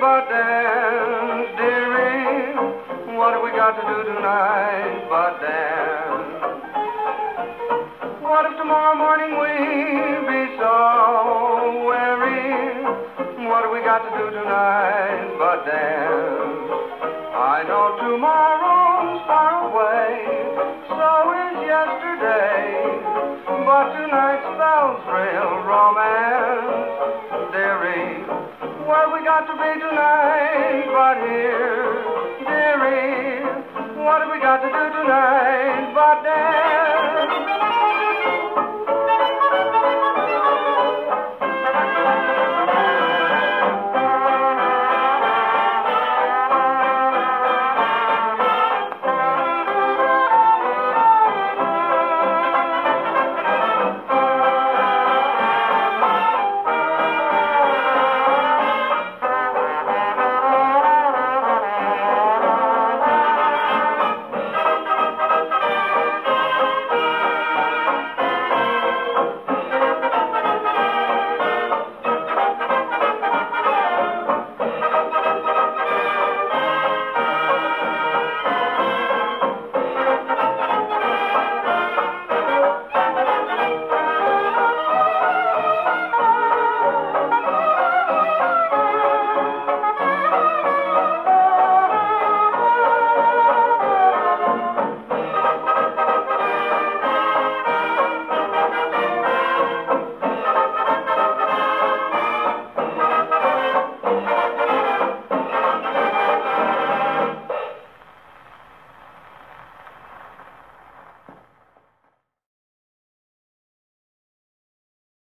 but dance, dearie? What have we got to do tonight but dance? What if tomorrow morning we be so weary? What have we got to do tonight but dance? Have we got to be tonight but here, dearie? What have we got to do tonight but dance?